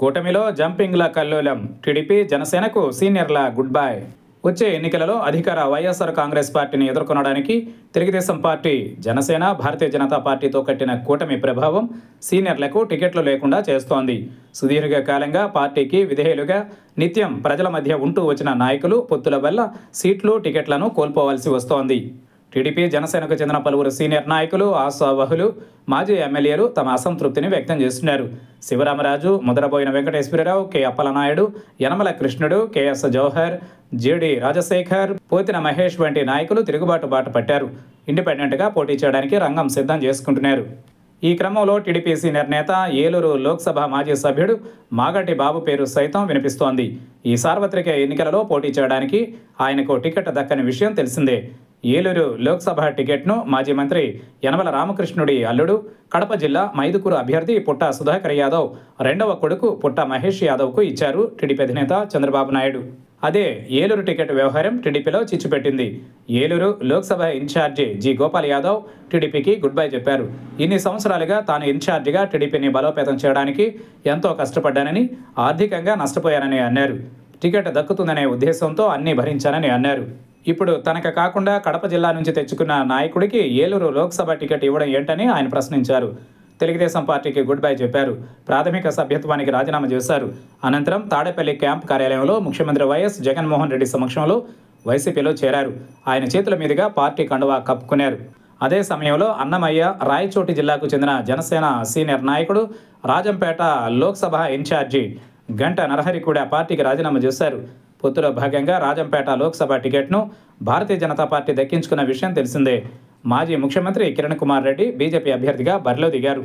కూటమిలో జంపింగ్ల కల్లోలం. టీడీపీ జనసేనకు సీనియర్ల గుడ్ బై. వచ్చే ఎన్నికలలో అధికార వైఎస్ఆర్ కాంగ్రెస్ పార్టీని ఎదుర్కొనడానికి తెలుగుదేశం పార్టీ జనసేన భారతీయ జనతా పార్టీతో కట్టిన కూటమి ప్రభావం సీనియర్లకు టికెట్లు లేకుండా చేస్తోంది. సుదీర్ఘ కాలంగా పార్టీకి విధేయులుగా నిత్యం ప్రజల మధ్య ఉంటూ వచ్చిన నాయకులు పొత్తుల వల్ల సీట్లు టికెట్లను కోల్పోవాల్సి వస్తోంది. టీడీపీ జనసేనకు చెందిన పలువురు సీనియర్ నాయకులు ఆశావహులు మాజీ ఎమ్మెల్యేలు తమ అసంతృప్తిని వ్యక్తం చేస్తున్నారు. Sivaramaraju Mudaraboina Venkateswara Rao K. Appalanaidu Yanamala Krishnudu KS Jawahar JD Rajasekhar Pothina Mahesh వంటి నాయకులు తిరుగుబాటు బాట పట్టారు. ఇండిపెండెంట్గా పోటీ చేయడానికి రంగం సిద్ధం చేసుకుంటున్నారు. ఈ క్రమంలో టీడీపీ సీనియర్ నేత ఏలూరు లోక్సభ మాజీ సభ్యుడు మాగంటి బాబు పేరు సైతం వినిపిస్తోంది. ఈ సార్వత్రిక ఎన్నికలలో పోటీ చేయడానికి ఆయనకు టికెట్ దక్కని విషయం తెలిసిందే. ఏలూరు లోక్సభ టికెట్ను మాజీ మంత్రి యనమల రామకృష్ణుడి అల్లుడు కడప జిల్లా మైదుకూరు అభ్యర్థి పుట్ట సుధాకర్ యాదవ్ రెండవ కొడుకు పుట్ట మహేష్ యాదవ్కు ఇచ్చారు టీడీపీ అధినేత చంద్రబాబు నాయుడు. అదే ఏలూరు టికెట్ వ్యవహారం టీడీపీలో చిచ్చుపెట్టింది ఏలూరు లోక్సభ ఇన్ఛార్జి జి గోపాల్ యాదవ్ టీడీపీకి గుడ్ బై చెప్పారు. ఇన్ని సంవత్సరాలుగా తాను ఇన్ఛార్జిగా టీడీపీని బలోపేతం చేయడానికి ఎంతో కష్టపడ్డానని ఆర్థికంగా నష్టపోయానని అన్నారు. టికెట్ దక్కుతుందనే ఉద్దేశంతో అన్నీ భరించానని అన్నారు. ఇప్పుడు తనకు కాకుండా కడప జిల్లా నుంచి తెచ్చుకున్న నాయకుడికి ఏలూరు లోక్సభ టికెట్ ఇవ్వడం ఏంటని ఆయన ప్రశ్నించారు. తెలుగుదేశం పార్టీకి గుడ్ బై చెప్పారు. ప్రాథమిక సభ్యత్వానికి రాజీనామా చేశారు. అనంతరం తాడేపల్లి క్యాంప్ కార్యాలయంలో ముఖ్యమంత్రి వైఎస్ జగన్మోహన్ రెడ్డి సమక్షంలో వైసీపీలో చేరారు. ఆయన చేతుల మీదుగా పార్టీ కండువా కప్పుకున్నారు. అదే సమయంలో అన్నమయ్య రాయచోటి జిల్లాకు చెందిన జనసేన సీనియర్ నాయకుడు రాజంపేట లోక్సభ ఇన్ఛార్జి గంట నరహరి కూడా పార్టీకి రాజీనామా చేశారు. పొత్తులో భాగంగా రాజంపేట లోక్సభ టికెట్ను భారతీయ జనతా పార్టీ దక్కించుకున్న విషయం తెలిసిందే. మాజీ ముఖ్యమంత్రి కిరణ్ కుమార్ రెడ్డి బీజేపీ అభ్యర్థిగా బరిలో దిగారు.